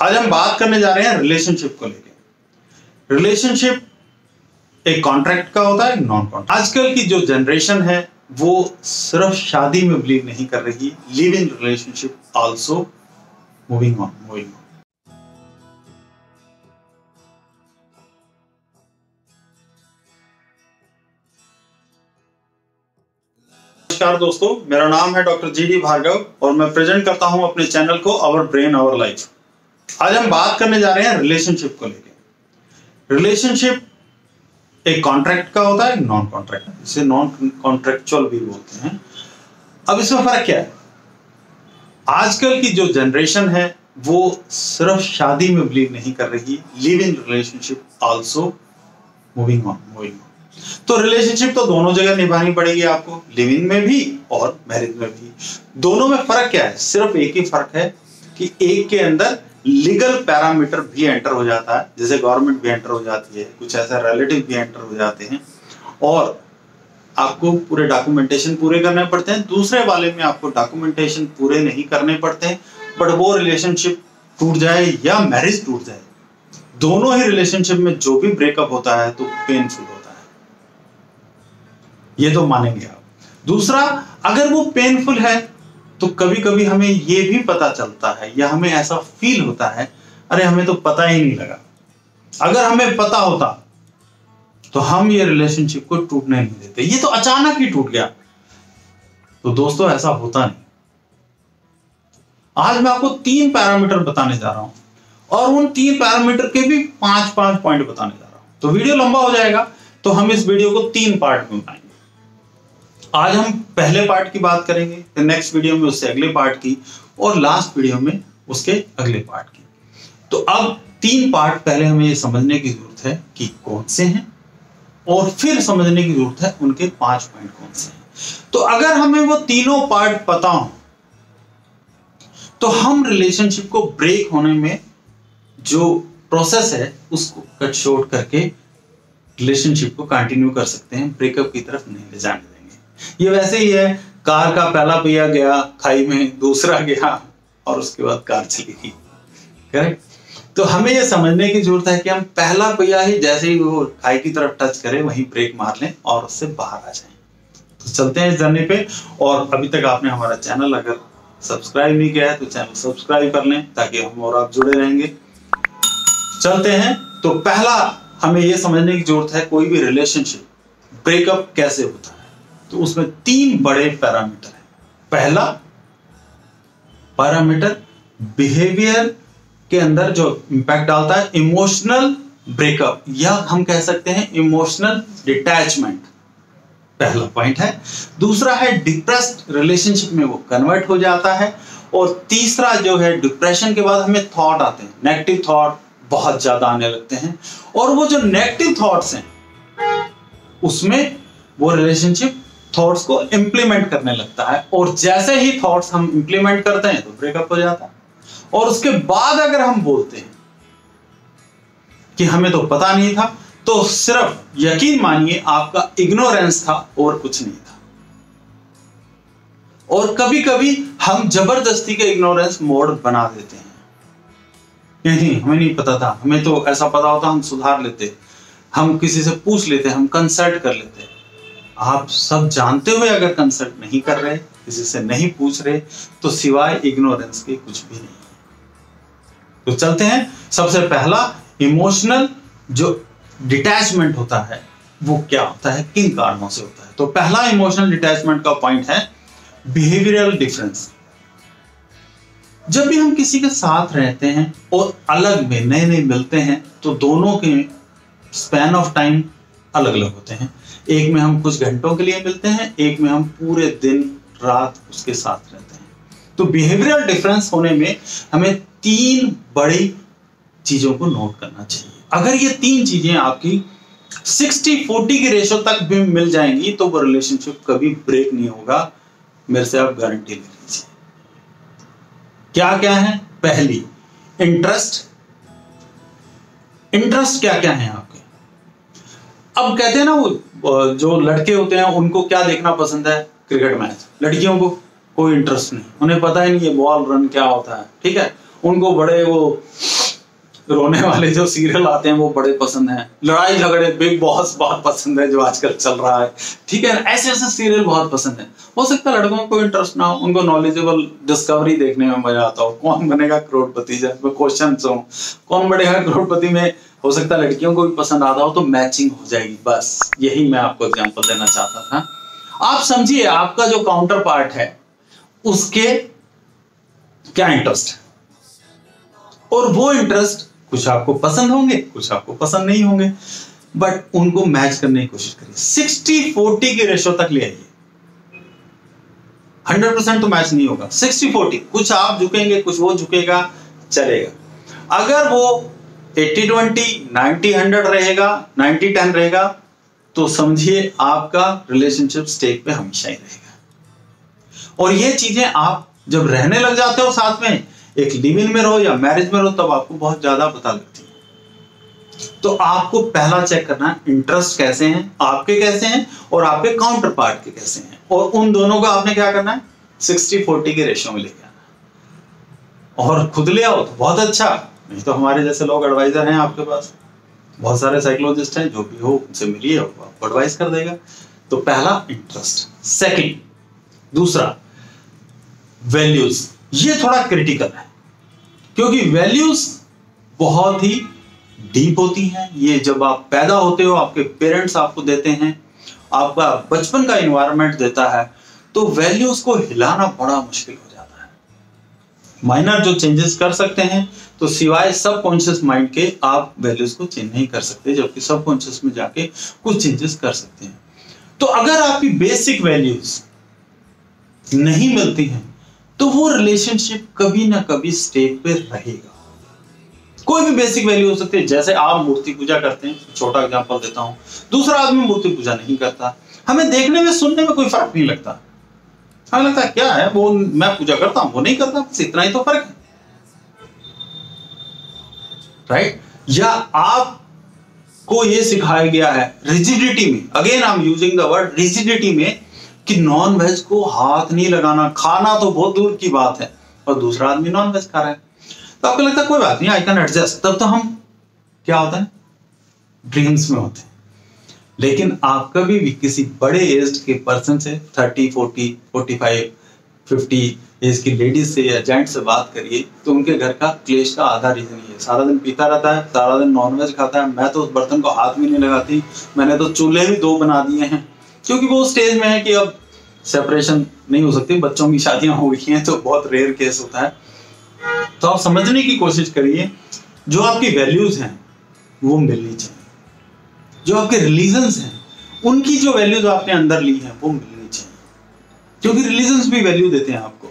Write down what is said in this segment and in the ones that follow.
आज हम बात करने जा रहे हैं रिलेशनशिप को लेकर रिलेशनशिप एक कॉन्ट्रैक्ट का होता है नॉन कॉन्ट्रैक्ट आजकल की जो जनरेशन है, वो सिर्फ़ शादी में बिलीव नहीं कर रही live in relationship also moving on moving on नमस्कार दोस्तों, मेरा नाम है डॉक्टर जी डी भार्गव और मैं प्रेजेंट करता हूँ अपने चैनल को अवर ब्रेन अवर लाइफ आज हम बात करने जा रहे हैं रिलेशनशिप को लेकर रिलेशनशिप एक कॉन्ट्रैक्ट का होता है, एक नॉन कॉन्ट्रैक्ट इसे नॉन कॉन्ट्रेक्चुअल भी बोलते हैं। अब इसमें फ़र्क क्या है? आजकल की जो जनरेशन है, वो सिर्फ़ शादी में बिलीव नहीं कर रही live in relationship also moving on moving on तो रिलेशनशिप तो दोनों जगह निभानी पड़ेगी आपको लिविंग में भी और मैरिज में भी। दोनों में फ़र्क क्या है? सिर्फ़ एक ही फ़र्क है कि एक के अंदर लीगल पैरामीटर भी एंटर हो जाता है, जैसे गवर्नमेंट भी एंटर हो जाती है, कुछ ऐसा रिलेटिव भी एंटर हो जाते हैं, और आपको पूरे डॉक्यूमेंटेशन पूरे करने पड़ते हैं, दूसरे वाले में आपको डॉक्यूमेंटेशन पूरे नहीं करने पड़ते हैं, बट वो रिलेशनशिप टूट जाए या मैरिज टूट जाए, दोनों ही रिलेशनशिप में जो भी ब्रेकअप होता है तो पेनफुल होता है। ये तो मानेंगे आप। दूसरा, अगर वो पेनफुल है तो कभी कभी हमें ये भी पता चलता है या हमें ऐसा फील होता है, अरे हमें तो पता ही नहीं लगा। अगर हमें पता होता तो हम ये रिलेशनशिप को टूटने नहीं देते। ये तो अचानक ही टूट गया। तो दोस्तों, ऐसा होता नहीं। आज मैं आपको तीन पैरामीटर बताने जा रहा हूँ और उन तीन पैरामीटर के भी पाँच पाँच पॉइंट बताने जा रहा हूँ। तो वीडियो लंबा हो जाएगा तो हम इस वीडियो को तीन पार्ट में बनाएँगे। आज हम पहले पार्ट की बात करेंगे नेक्स्ट वीडियो में उससे अगले पार्ट की, और लास्ट वीडियो में उसके अगले पार्ट की। तो अब तीन पार्ट पहले हमें ये समझने की ज़रूरत है कि कौन से हैं, और फिर समझने की ज़रूरत है उनके पाँच पॉइंट कौन से हैं। तो अगर हमें वो तीनों पार्ट पता हो तो हम रिलेशनशिप को ब्रेक होने में जो प्रोसेस है, उसको कट शॉर्ट करके रिलेशनशिप को कंटिन्यू कर सकते हैं ब्रेकअप की तरफ़ नहीं ले जाने ये वैसे ही है, कार का पहला पहिया गया, खाई में दूसरा गया, और उसके बाद कार चली गई। करेक्ट तो हमें यह समझने की ज़रूरत है कि हम पहला पहिया ही जैसे ही वो खाई की तरफ़ टच करें, वहीं ब्रेक मार लें और उससे बाहर आ जाएँ। तो चलते हैं इस जर्नी पे, और अभी तक आपने हमारा चैनल अगर सब्सक्राइब नहीं किया है तो चैनल सब्सक्राइब कर लें, ताकि हम और आप जुड़े रहेंगे। चलते हैं तो पहला हमें यह समझने की ज़रूरत है, कोई भी रिलेशनशिप ब्रेकअप कैसे होता है? तो उसमें तीन बड़े पैरामीटर है। पहला पैरामीटर बिहेवियर के अंदर जो इंपैक्ट डालता है इमोशनल ब्रेकअप या हम कह सकते हैं इमोशनल डिटैचमेंट पहला पॉइंट है। दूसरा है डिप्रेस्ड रिलेशनशिप में वो कन्वर्ट हो जाता है। और तीसरा जो है डिप्रेशन के बाद हमें थॉट आते हैं। नेगेटिव थॉट बहुत ज़्यादा आने लगते हैं। और वो जो नेगेटिव थॉट्स हैं, उसमें वो रिलेशनशिप थॉट्स को इंप्लीमेंट करने लगता है। और जैसे ही थॉट्स हम इंप्लीमेंट करते हैं तो ब्रेकअप हो जाता है। और उसके बाद अगर हम बोलते हैं कि हमें तो पता नहीं था तो सिर्फ़ यकीन मानिए आपका इग्नोरेंस था और कुछ नहीं था। और कभी कभी हम ज़बरदस्ती के इग्नोरेंस मोड बना देते हैं। नहीं हमें नहीं पता था। हमें तो ऐसा पता होता, हम सुधार लेते। हम किसी से पूछ लेते, हम कंसल्ट कर लेते। आप सब जानते हुए अगर कंसल्ट नहीं कर रहे, किसी से नहीं पूछ रहे तो सिवाय इग्नोरेंस के कुछ भी नहीं तो चलते हैं। सबसे पहला इमोशनल जो डिटैचमेंट होता है, वो क्या होता है? किन कारणों से होता है? तो पहला इमोशनल डिटैचमेंट का पॉइंट है बिहेवियरल डिफरेंस जब भी हम किसी के साथ रहते हैं और अलग में नए नए मिलते हैं तो दोनों के स्पैन ऑफ़ टाइम अलग अलग होते हैं। एक में हम कुछ घंटों के लिए मिलते हैं, एक में हम पूरे दिन, रात उसके साथ रहते हैं। तो बिहेवियरल डिफरेंस होने में हमें तीन बड़ी चीज़ों को नोट करना चाहिए। अगर ये तीन चीज़ें आपकी 60 40 की रेशो तक भी मिल जाएँगी तो वो रिलेशनशिप कभी ब्रेक नहीं होगा। मेरे से आप गारंटी ले लीजिए। क्या क्या है? पहली इंटरेस्ट इंटरेस्ट क्या क्या है आपके अब कहते हैं ना वो जो लड़के होते हैं, उनको क्या देखना पसंद है? Cricket match. लड़कियों को कोई इंटरेस्ट नहीं। उन्हें पता ही नहीं है बॉल रन क्या होता है। ठीक है? उनको बड़े वो रोने वाले जो सीरियल आते हैं, वो बड़े पसंद हैं। लड़ाई झगड़े बिग बॉस बहुत पसंद है जो आजकल चल रहा है। ठीक है ऐसे ऐसे सीरियल बहुत पसंद है। हो सकता है लड़कों को इंटरेस्ट ना हो, उनको नॉलेजेबल डिस्कवरी देखने में मज़ा आता हो। कौन बनेगा करोड़पति? जब क्वेश्चन हो। कौन बनेगा करोड़पति में? हो सकता है लड़कियों को भी पसंद आता हो तो मैचिंग हो जाएगी। बस, यही मैं आपको एग्ज़ाम्पल देना चाहता था। आप समझिए, आपका जो काउंटर पार्ट है, उसके क्या इंटरेस्ट है और वो इंटरेस्ट कुछ आपको पसंद होंगे, कुछ आपको पसंद नहीं होंगे बट उनको मैच करने की कोशिश करिए। सिक्सटी फोर्टी के रेशो तक ले आइए। हंड्रेड परसेंट तो मैच नहीं होगा। सिक्सटी फोर्टी कुछ आप झुकेंगे, कुछ वो झुकेगा, चलेगा। अगर वो एट्टी ट्वेंटी नाइनटी हंड्रेड रहेगा नाइनटी टेन रहेगा तो समझिए आपका रिलेशनशिप स्टेक पे हमेशा ही रहेगा। और ये चीज़ें आप जब रहने लग जाते हो साथ में एक लिव में रहो या मैरिज में रहो, तब आपको बहुत ज़्यादा पता लगती है। तो आपको पहला चेक करना इंटरेस्ट कैसे हैं, आपके कैसे हैं और आपके काउंटर पार्ट के कैसे हैं। और उन दोनों को आपने क्या करना है, सिक्सटी फोर्टी के रेशियो में लेके आना और खुद ले आओ तो बहुत अच्छा। नहीं तो हमारे जैसे लोग एडवाइजर हैं आपके पास। बहुत सारे साइकोलॉजिस्ट हैं, जो भी हो, उनसे मिलिए आपको एडवाइस कर देगा। तो पहला इंटरेस्ट सेकंड दूसरा वैल्यूज़ ये थोड़ा क्रिटिकल है। क्योंकि वैल्यूज़ बहुत ही डीप होती हैं। ये जब आप पैदा होते हो, आपके पेरेंट्स आपको देते हैं, आपका बचपन का इन्वायरमेंट देता है तो वैल्यूज़ को हिलाना बड़ा मुश्किल हो जाता है। माइनर जो चेंजेस कर सकते हैं तो सिवाय सब कॉन्शियस माइंड के आप वैल्यूज़ को चेंज नहीं कर सकते, जबकि सब कॉन्शियस में जाके कुछ चेंजेस कर सकते हैं। तो अगर आपकी बेसिक वैल्यूज़ नहीं मिलती हैं तो वो रिलेशनशिप कभी ना कभी स्टेट पे रहेगा। कोई भी बेसिक वैल्यू हो सकती है, जैसे आप मूर्ति पूजा करते हैं, छोटा एग्ज़ाम्पल देता हूँ। दूसरा आदमी मूर्ति पूजा नहीं करता। हमें देखने में, सुनने में कोई फ़र्क नहीं लगता। हमें लगता है, क्या है? वो मैं पूजा करता हूँ, वो नहीं करता, बस इतना ही तो फ़र्क है। राइट या आप को ये सिखाया गया है रिजिडिटी में। Again I am using the word rigidity में कि नॉन वेज को हाथ नहीं लगाना, खाना तो बहुत दूर की बात है और दूसरा आदमी नॉन वेज खा रहा है। तो आपको लगता है कोई बात नहीं आई कैन एडजस्ट तब तो हम क्या होता है? ड्रीम्स में होते हैं। लेकिन आप कभी भी किसी बड़े एज के पर्सन से thirty forty forty five fifty age की लेडीज़ से या जेंट से बात करिए तो उनके घर का क्लेश का आधा रीजन ही है। सारा दिन पीता रहता है, सारा दिन नॉनवेज खाता है। मैं तो उस बर्तन को हाथ भी नहीं लगाती, मैंने तो चूल्हे भी दो बना दिए हैं। क्योंकि वो स्टेज में है कि अब सेपरेशन नहीं हो सकती, बच्चों की शादियाँ हो गई हैं तो बहुत रेयर केस होता है। तो आप समझने की कोशिश करिए, जो आपकी वैल्यूज़ हैं, वो मिलनी चाहिए। जो आपके रिलीजन हैं, उनकी जो वैल्यूज़ आपने अंदर ली है, वो मिलनी चाहिए। क्योंकि रिलीजन भी वैल्यू देते हैं आपको।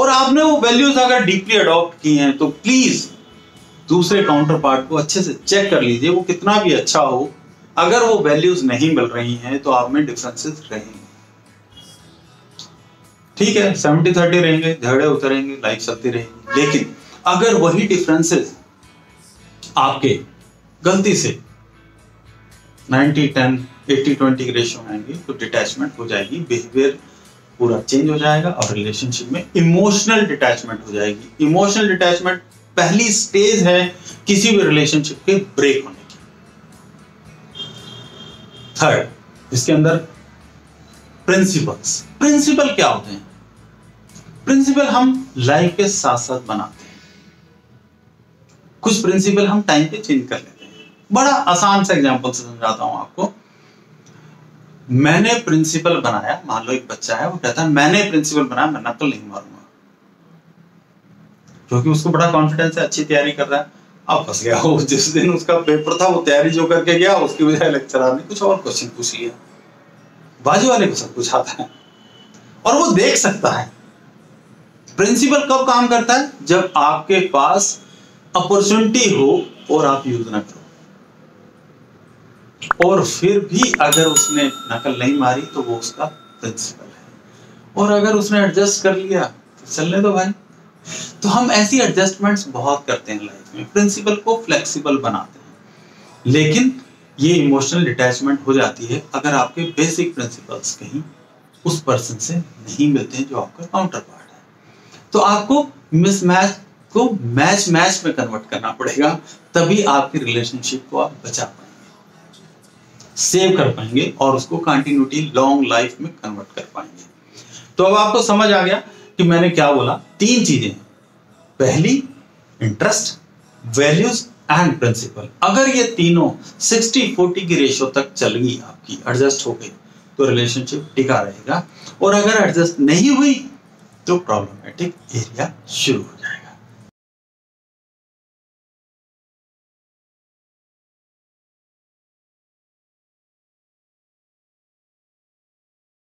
और आपने वो वैल्यूज़ अगर डीपली अडॉप्ट की हैं तो प्लीज़ दूसरे काउंटर पार्ट को अच्छे से चेक कर लीजिए, वो कितना भी अच्छा हो अगर वो वैल्यूज़ नहीं मिल रही हैं तो आप में डिफरेंसेस रहेंगे। ठीक है सेवेंटी थर्टी रहेंगे, झगड़े उतरेंगे लाइफ चलती रहेगी। लेकिन अगर वही डिफरेंसेस आपके गलती से 90 10 80 20 रेशियो में आएँगे तो डिटैचमेंट हो जाएगी बिहेवियर पूरा चेंज हो जाएगा और रिलेशनशिप में इमोशनल डिटैचमेंट हो जाएगी। इमोशनल डिटैचमेंट पहली स्टेज है किसी भी रिलेशनशिप के ब्रेक होने थर्ड इसके अंदर प्रिंसिपल्स प्रिंसिपल क्या होते हैं? प्रिंसिपल हम लाइफ के साथ साथ बनाते हैं। कुछ प्रिंसिपल हम टाइम पे चेंज कर लेते हैं। बड़ा आसान सा एग्जांपल से समझाता हूँ आपको। मैंने प्रिंसिपल बनाया, मान लो एक बच्चा है, वो कहता है, मैंने प्रिंसिपल बनाया, मैं नकल नहीं मारूँगा। क्योंकि उसको बड़ा कॉन्फिडेंस है, अच्छी तैयारी कर रहा है। अब फंस गया वो जिस दिन उसका पेपर था, वो तैयारी जो करके गया, उसकी बजाय लेक्चरर ने कुछ और क्वेश्चन पूछ लिया बाजू वाले को सब कुछ आता है। और वो देख सकता है। प्रिंसिपल कब काम करता है? जब आपके पास अपॉर्चुनिटी हो और आप यूज़ ना करो। और फिर भी अगर उसने नकल नहीं मारी तो वो उसका प्रिंसिपल है। और अगर उसने एडजस्ट कर लिया तो चलने दो भाई। तो हम ऐसी एडजस्टमेंट्स बहुत करते हैं लाइफ में। प्रिंसिपल को फ्लेक्सिबल बनाते हैं। लेकिन ये इमोशनल डिटैचमेंट हो जाती है अगर आपके बेसिक प्रिंसिपल्स कहीं उस पर्सन से नहीं मिलते हैं जो आपका काउंटर पार्ट है। तो आपको मिसमैच को मैच मैच में कन्वर्ट करना पड़ेगा, तभी आपकी रिलेशनशिप को आप बचा पाएँगे। सेव कर पाएँगे और उसको कंटिन्यूटी लॉन्ग लाइफ में कन्वर्ट कर पाएँगे। तो अब आपको समझ आ गया कि मैंने क्या बोला? तीन चीज़ें। पहली इंटरेस्ट वैल्यूज़ एंड प्रिंसिपल अगर ये तीनों 60 40 की रेशियो तक चल गई, आपकी एडजस्ट हो गई तो रिलेशनशिप टिका रहेगा। और अगर एडजस्ट नहीं हुई तो प्रॉब्लमेटिक एरिया शुरू